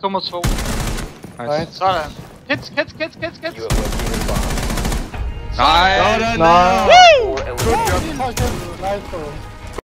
To mod to. Nice. Sådan. Hits, hits, hits, hits, hits. Nice. Nej! Sådan Nej. Good job. Nice.